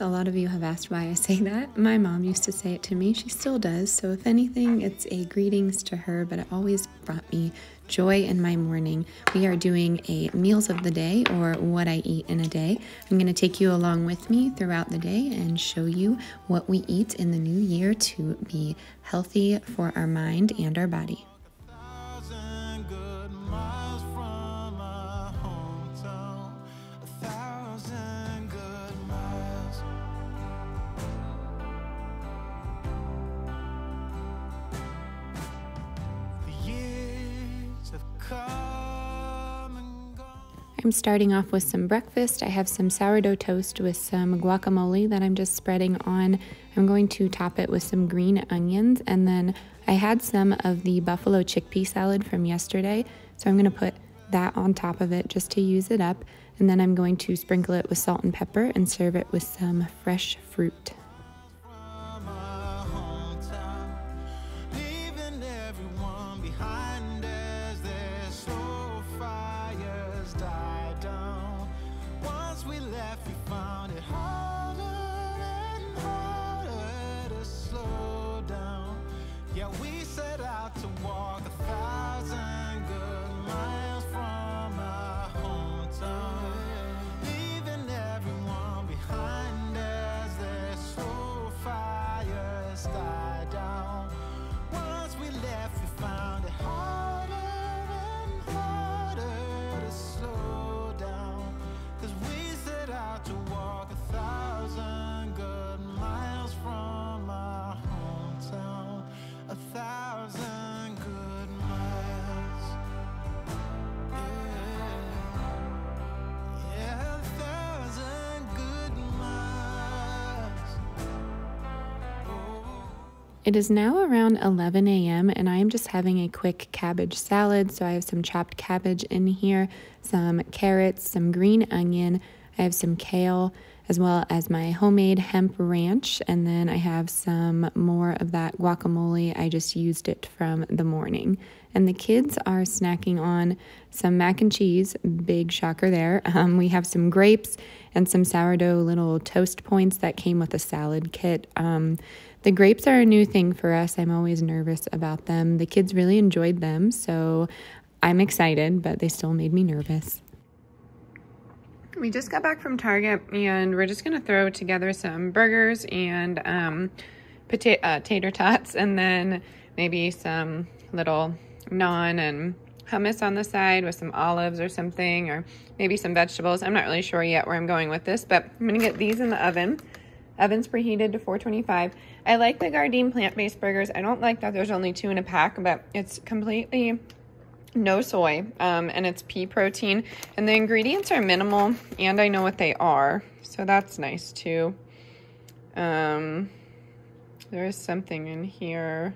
A lot of you have asked why I say that. My mom used to say it to me. She still does. So, if anything, it's a greetings to her, but it always brought me joy in my morning. We are doing a meals of the day or what I eat in a day. I'm going to take you along with me throughout the day and show you what we eat in the new year to be healthy for our mind and our body. I'm starting off with some breakfast. I have some sourdough toast with some guacamole that I'm just spreading on. I'm going to top it with some green onions and then I had some of the buffalo chickpea salad from yesterday, so I'm going to put that on top of it just to use it up. And then I'm going to sprinkle it with salt and pepper and serve it with some fresh fruit. It is now around 11 a.m. and I am just having a quick cabbage salad. So I have some chopped cabbage in here, some carrots, some green onion, I have some kale, as well as my homemade hemp ranch. And then I have some more of that guacamole. I just used it from the morning. And the kids are snacking on some mac and cheese. Big shocker there. Um, we have some grapes and some sourdough little toast points that came with a salad kit. Um, the grapes are a new thing for us. I'm always nervous about them. The kids really enjoyed them, so I'm excited, but they still made me nervous. We just got back from Target and we're just going to throw together some burgers and um, potato uh, tater tots and then maybe some little naan and hummus on the side with some olives or something or maybe some vegetables. I'm not really sure yet where I'm going with this, but I'm going to get these in the oven. Oven's preheated to 425. I like the Gardein plant-based burgers. I don't like that there's only two in a pack, but it's completely no soy um, and it's pea protein. And the ingredients are minimal and I know what they are. So that's nice too. Um, there is something in here.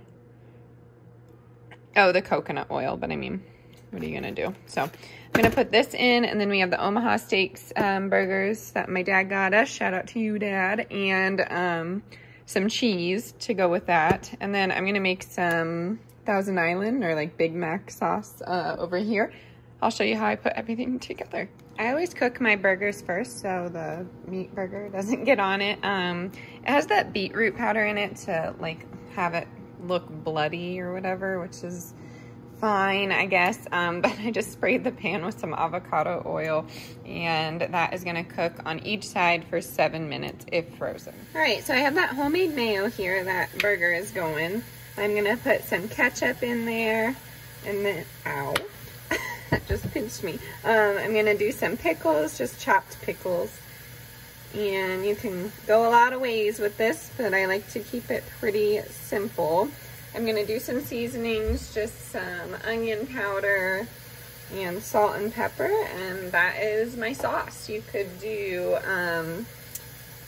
Oh, the coconut oil, but I mean, what are you going to do? So I'm going to put this in, and then we have the Omaha Steaks um, burgers that my dad got us. Shout out to you, Dad. And um, some cheese to go with that. And then I'm going to make some Thousand Island or like Big Mac sauce uh, over here. I'll show you how I put everything together. I always cook my burgers first so the meat burger doesn't get on it. Um, it has that beetroot powder in it to like have it look bloody or whatever, which is fine, I guess. Um, but I just sprayed the pan with some avocado oil and that is gonna cook on each side for seven minutes if frozen. All right, so I have that homemade mayo here that burger is going. I'm gonna put some ketchup in there and then, ow, that just pinched me. Um, I'm gonna do some pickles, just chopped pickles. And you can go a lot of ways with this, but I like to keep it pretty simple. I'm to do some seasonings, just some onion powder and salt and pepper, and that is my sauce. You could do, um,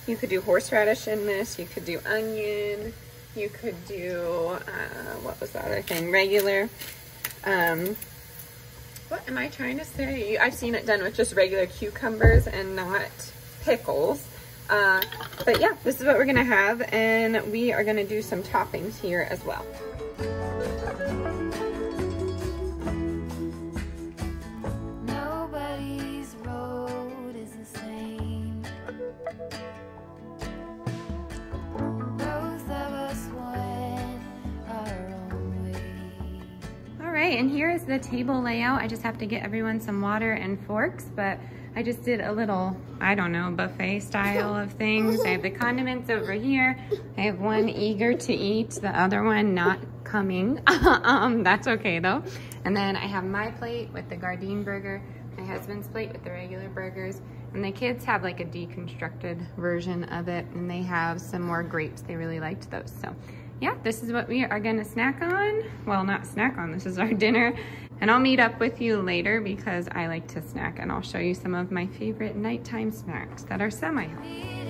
you could do horseradish in this, you could do onion, you could do, uh, what was the other thing, regular, um, what am I trying to say? I've seen it done with just regular cucumbers and not pickles. Uh, but yeah, this is what we're gonna have and we are gonna do some toppings here as well. Table layout. I just have to get everyone some water and forks, but I just did a little, I don't know, buffet style of things. I have the condiments over here. I have one eager to eat, the other one not coming. um, that's okay though. And then I have my plate with the Gardein burger, my husband's plate with the regular burgers, and the kids have like a deconstructed version of it, and they have some more grapes. They really liked those. So yeah, this is what we are gonna snack on. Well, not snack on, this is our dinner. And I'll meet up with you later because I like to snack and I'll show you some of my favorite nighttime snacks that are semi-healthy.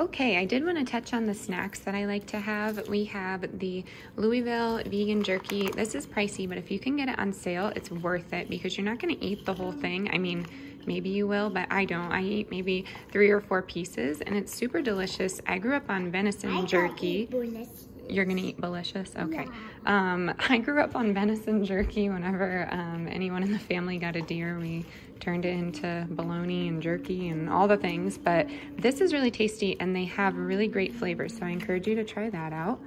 Okay, I did want to touch on the snacks that I like to have. We have the Louisville vegan jerky. This is pricey, but if you can get it on sale, it's worth it because you're not going to eat the whole thing. I mean, maybe you will, but I don't. I eat maybe three or four pieces, and it's super delicious. I grew up on venison jerky. You're gonna eat delicious? Okay. Yeah. Um, I grew up on venison jerky. Whenever um, anyone in the family got a deer, we turned it into bologna and jerky and all the things. But this is really tasty and they have really great flavors. So I encourage you to try that out.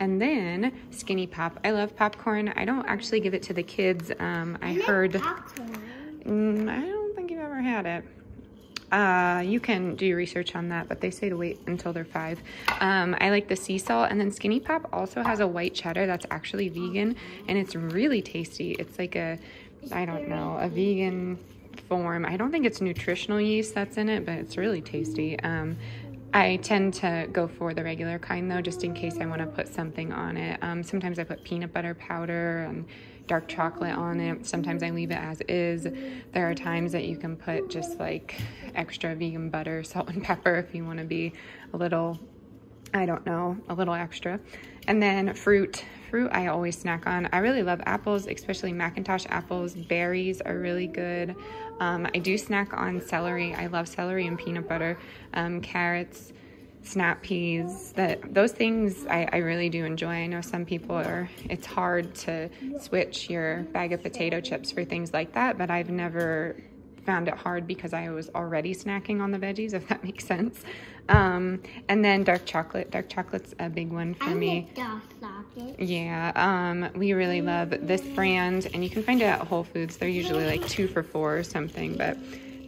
And then Skinny Pop. I love popcorn. I don't actually give it to the kids. Um, I, I heard. Mm, I don't think you've ever had it. Uh, you can do your research on that, but they say to wait until they're five. Um, I like the sea salt, and then Skinny Pop also has a white cheddar that's actually vegan, and it's really tasty. It's like a, I don't know, a vegan form. I don't think it's nutritional yeast that's in it, but it's really tasty. Um, I tend to go for the regular kind though, just in case I want to put something on it. Um, sometimes I put peanut butter powder and dark chocolate on it. Sometimes I leave it as is. There are times that you can put just like extra vegan butter, salt, and pepper if you want to be a little, I don't know, a little extra. And then fruit fruit I always snack on. I really love apples, especially McIntosh apples. Berries are really good. Um, I do snack on celery. I love celery and peanut butter. Um, carrots, snap peas, that those things I, I really do enjoy. I know some people are, it's hard to switch your bag of potato chips for things like that, but I've never found it hard because I was already snacking on the veggies, if that makes sense. Um, and then dark chocolate. Dark chocolate's a big one for I me. dark chocolate. Yeah, um, we really love this brand, and you can find it at Whole Foods. They're usually like two for four or something, but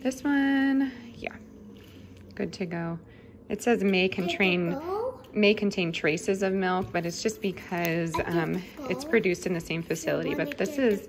this one, yeah, good to go. It says may contain may contain traces of milk, but it's just because um, it's produced in the same facility. But this is,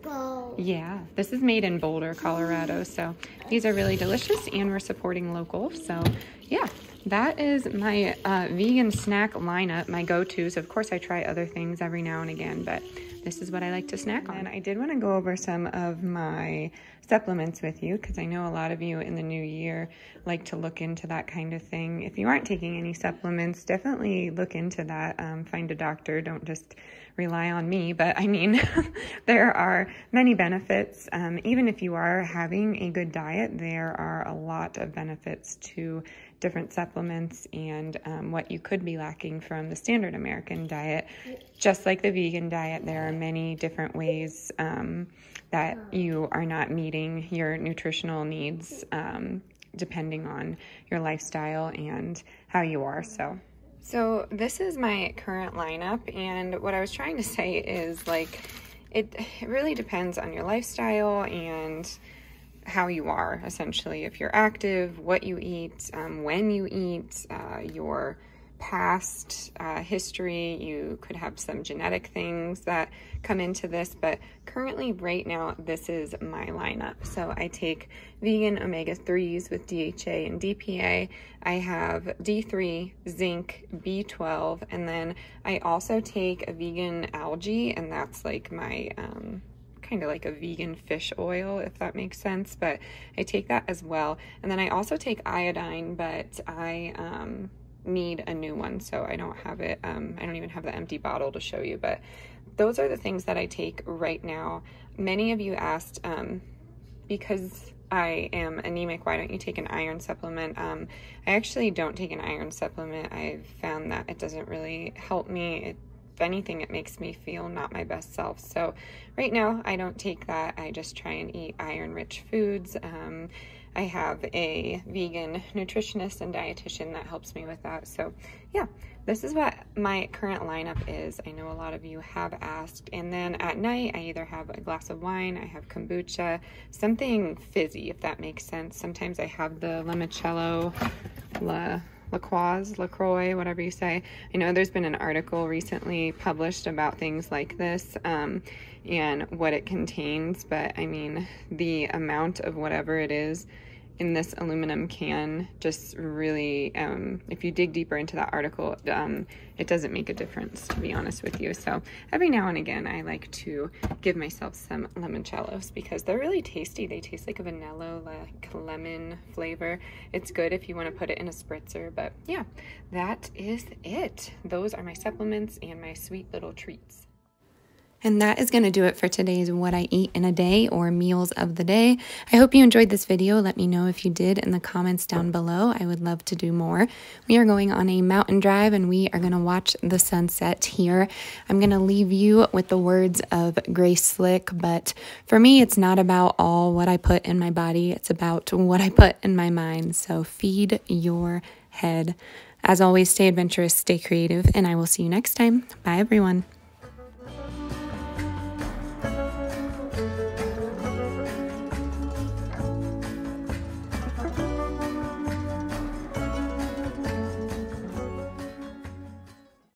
yeah, this is made in Boulder, Colorado. So these are really delicious and we're supporting local. So yeah, that is my uh, vegan snack lineup, my go-tos. Of course, I try other things every now and again, but this is what I like to snack on. And I did want to go over some of my supplements with you because I know a lot of you in the new year like to look into that kind of thing. If you aren't taking any supplements, definitely look into that. Um, find a doctor. Don't just rely on me. But I mean, there are many benefits. Um, even if you are having a good diet, there are a lot of benefits to different supplements and um, what you could be lacking from the standard American diet. Just like the vegan diet, there are many different ways um, that you are not meeting your nutritional needs um, depending on your lifestyle and how you are. So. So this is my current lineup and what I was trying to say is like it, it really depends on your lifestyle and how you are essentially. If you're active, what you eat, um, when you eat, uh, your past uh, history, you could have some genetic things that come into this, but currently, right now, this is my lineup. So I take vegan omega 3s with DHA and DPA. I have D3, zinc, B12, and then I also take a vegan algae, and that's like my. Um, kind of like a vegan fish oil, if that makes sense. But I take that as well. And then I also take iodine, but I um, need a new one, so I don't have it. Um, I don't even have the empty bottle to show you, but those are the things that I take right now. Many of you asked um, because I am anemic, why don't you take an iron supplement? Um, I actually don't take an iron supplement. I've found that it doesn't really help me. It, if anything, it makes me feel not my best self. So, right now, I don't take that. I just try and eat iron rich foods. Um, I have a vegan nutritionist and dietitian that helps me with that. So, yeah, this is what my current lineup is. I know a lot of you have asked. And then at night, I either have a glass of wine, I have kombucha, something fizzy, if that makes sense. Sometimes I have the limoncello, la LaCroix, LaCroix, whatever you say. I know there's been an article recently published about things like this um, and what it contains, but I mean, the amount of whatever it is in this aluminum can just really um, if you dig deeper into that article um, it doesn't make a difference to be honest with you. So every now and again i like to give myself some limoncellos because they're really tasty. They taste like a vanilla like lemon flavor. It's good if you want to put it in a spritzer but yeah that is it. Those are my supplements and my sweet little treats and that is going to do it for today's What I Eat in a Day or Meals of the Day. I hope you enjoyed this video. Let me know if you did in the comments down below. I would love to do more. We are going on a mountain drive and we are going to watch the sunset here. I'm going to leave you with the words of Grace Slick, but for me, it's not about all what I put in my body, it's about what I put in my mind. So feed your head. As always, stay adventurous, stay creative, and I will see you next time. Bye, everyone.